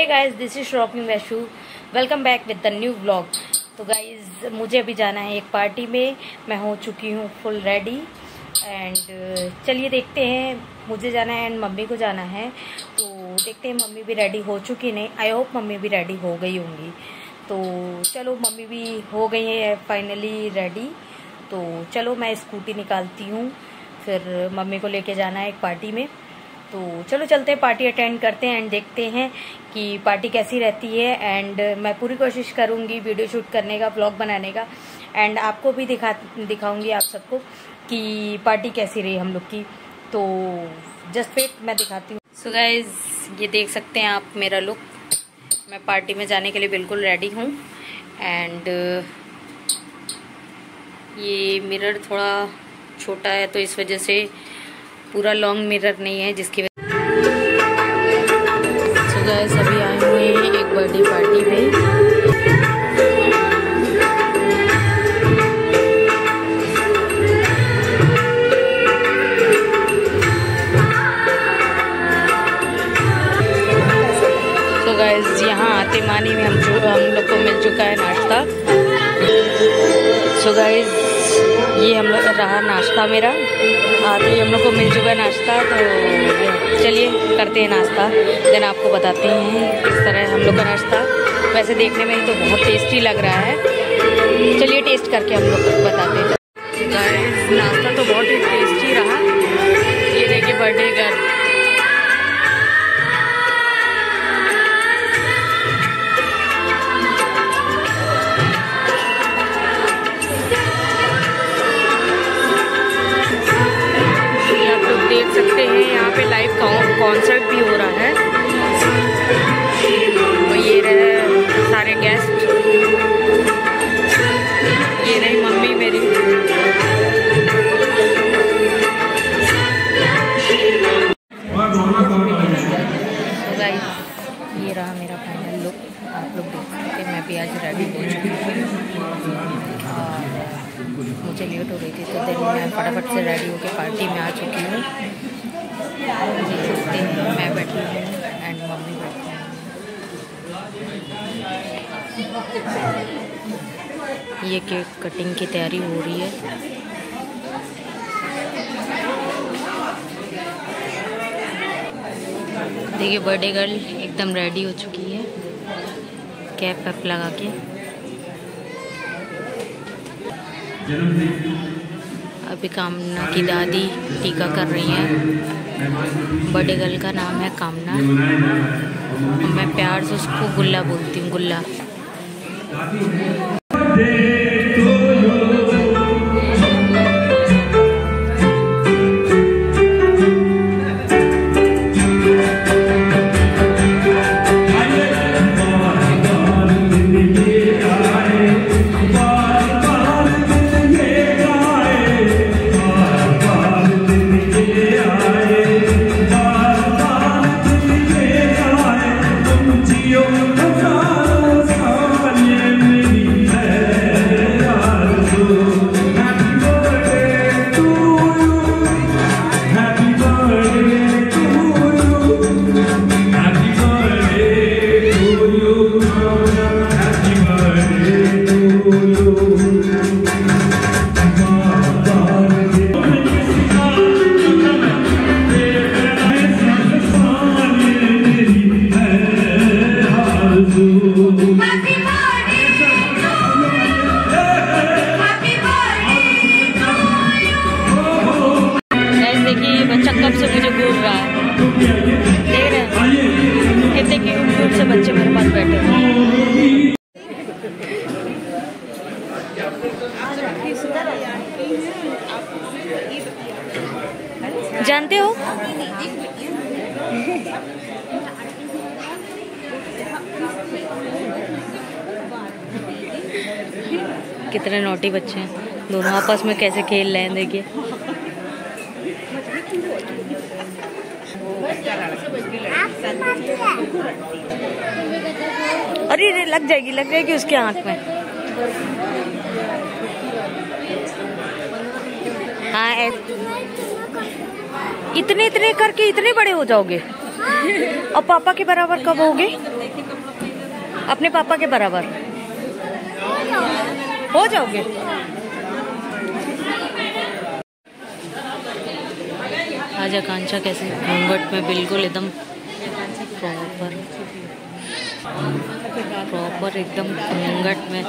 hey guys this is shopping Vaishu welcome back with the new blog तो guys मुझे अभी जाना है एक पार्टी में। मैं हो चुकी हूँ फुल रेडी एंड चलिए देखते हैं। मुझे जाना है एंड मम्मी को जाना है। तो देखते हैं मम्मी भी रेडी हो चुकी नहीं आई होप मम्मी भी रेडी हो गई होंगी। तो चलो मम्मी भी हो गई है फाइनली रेडी तो चलो मैं स्कूटी निकालती हूँ। फिर मम्मी को लेके जाना है एक पार्टी में। तो चलो चलते हैं पार्टी अटेंड करते हैं एंड देखते हैं कि पार्टी कैसी रहती है एंड मैं पूरी कोशिश करूँगी वीडियो शूट करने का ब्लॉग बनाने का एंड आपको भी दिखा, दिखाऊँगी आप सबको कि पार्टी कैसी रही हम लोग की। तो जस्ट वेट मैं दिखाती हूँ। सो गाइज़ ये देख सकते हैं आप मेरा लुक मैं पार्टी में जाने के लिए बिल्कुल रेडी हूँ एंड ये मिरर थोड़ा छोटा है तो इस वजह से पूरा लॉन्ग मिरर नहीं है जिसकी रहा नाश्ता मेरा। आते ये हम लोग को मिल चुका है नाश्ता तो चलिए करते हैं नाश्ता। देन आपको बताते हैं किस तरह हम लोग का नाश्ता। वैसे देखने में तो बहुत टेस्टी लग रहा है। चलिए टेस्ट करके हम लोग बताते हैं। नाश्ता तो बहुत ही टेस्टी रहा। ये देखिए बर्थडे गर्ल मुझे लेट हो गई थी तो दिन मैं फटाफट से रेडी होकर पार्टी में आ चुकी हूँ। दिन मैं बैठी हूँ एंड मम्मी बैठी हूँ। ये केक कटिंग की तैयारी हो रही है। देखिए बर्थडे गर्ल एकदम रेडी हो चुकी है। कैप वैप लगा के। अभी कामना की दादी टीका कर रही है। बड़े गर्ल का नाम है कामना। मैं प्यार से उसको गुल्ला बोलती हूँ, गुल्ला। जानते हो? कितने नोटी बच्चे हैं। दोनों आपस में कैसे खेल रहे हैं, देखिए। अरे रे लग जाएगी लग जाएगी उसके आँख में। हाँ इतने इतने करके इतने बड़े हो जाओगे? और पापा के बराबर कब होगे? अपने पापा के बराबर? हो जाओगे? आज आकांक्षा कैसे? घूंघट में बिल्कुल एकदम प्रॉपर प्रॉपर एकदम घूंघट में।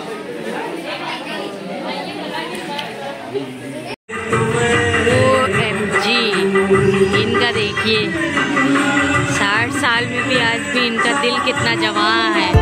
देखिए। साठ साल में भी आज भी इनका दिल कितना जवान है।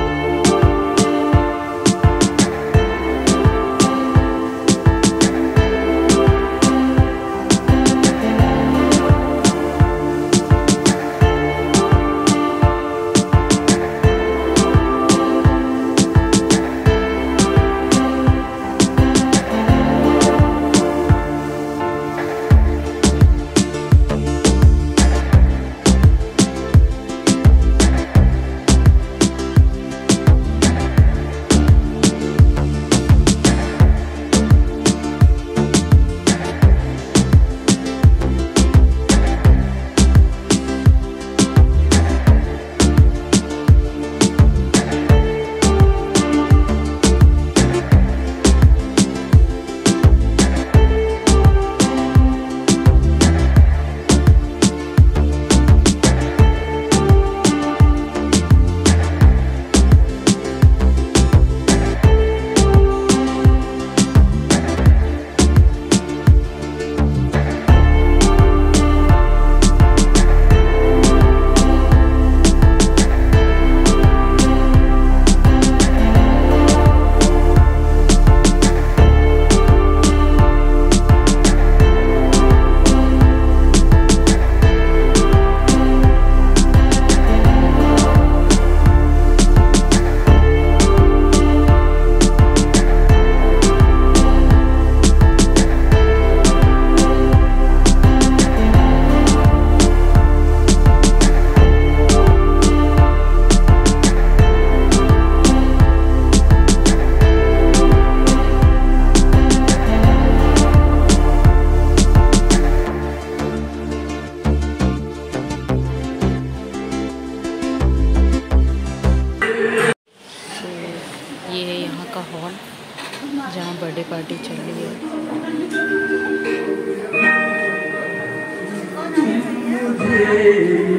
है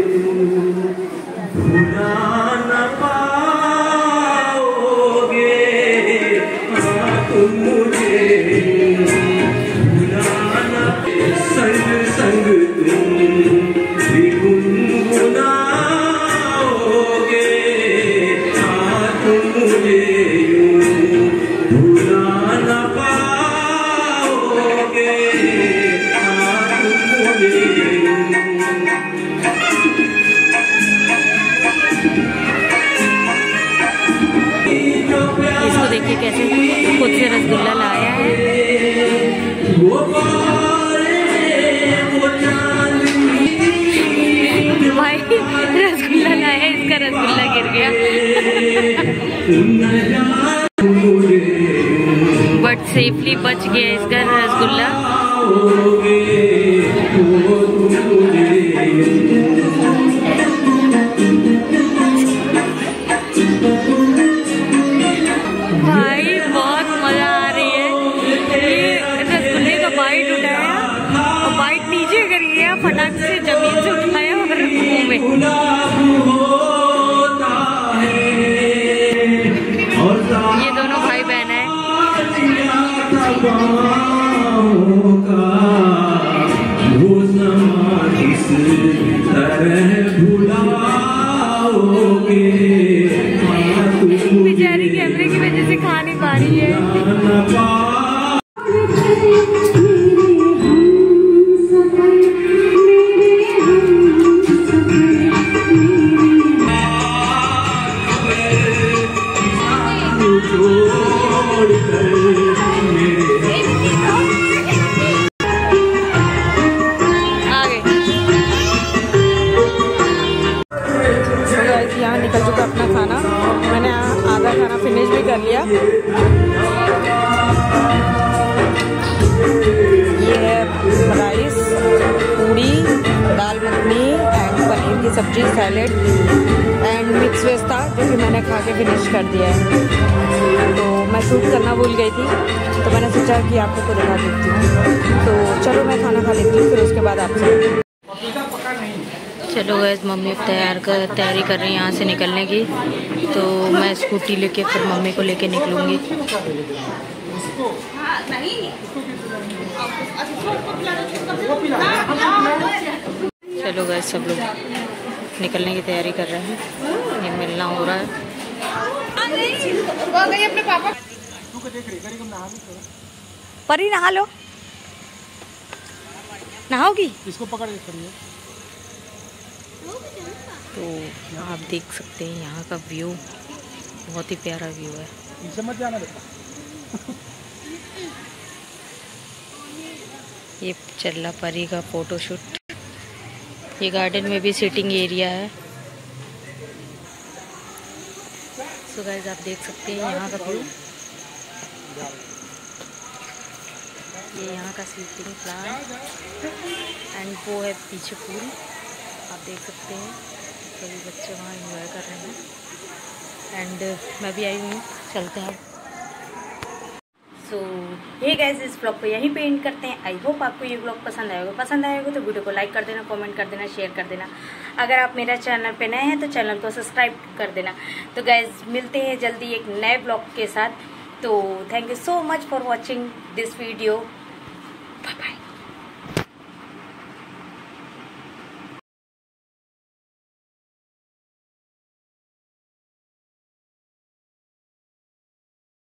बट सेफली बच गया इसका, रसगुल्ला। भाई, बहुत मज़ा आ रही है। बाइट नीचे करी है, फटाक से ज़मीन से उठाया और बेचारी खाना। मैंने आधा खाना फिनिश भी कर लिया। ये है राइस पूड़ी दाल मखनी एंड पनीर की सब्ज़ी सैलेड एंड मिक्स वेज था, जो कि मैंने खा के फिनिश कर दिया है। तो मैं सूट करना भूल गई थी तो मैंने सोचा कि आपको तो दिखा देती हूँ। तो चलो मैं खाना खा लेती हूँ, फिर उसके बाद आपसे। चलो गैस मम्मी तैयार कर तैयारी कर रही हैं यहाँ से निकलने की। तो मैं स्कूटी लेके फिर मम्मी को लेके निकलूँगी। चलो गए सब लोग निकलने की तैयारी कर रहे हैं। ये मिलना हो रहा है। परी नहा लो। नहाओगी? इसको पकड़ के करिए तो आप देख सकते हैं यहाँ का व्यू बहुत ही प्यारा व्यू है। मत जाना बेटा। ये चल रहा परी का फ़ोटो शूट ये गार्डन में भी सिटिंग एरिया है। सो गाइज़ आप देख सकते हैं यहाँ का व्यू ये यहाँ का स्लीपिंग प्लान एंड वो है पीछे पूल। आप देख सकते हैं। सभी बच्चे वहाँ एंजॉय कर रहे हैं। एंड मैं भी आई हूँ। चलते हैं। सो ये गैस इस ब्लॉग को यहीं पे एंड करते हैं। आई होप आपको ये ब्लॉग पसंद आएगा पसंद आएगा तो वीडियो को लाइक कर देना कमेंट कर देना शेयर कर देना। अगर आप मेरा चैनल पे नए हैं तो चैनल को सब्सक्राइब कर देना। तो गैस मिलते हैं जल्दी एक नए ब्लॉग के साथ। तो thank you so much for watching this video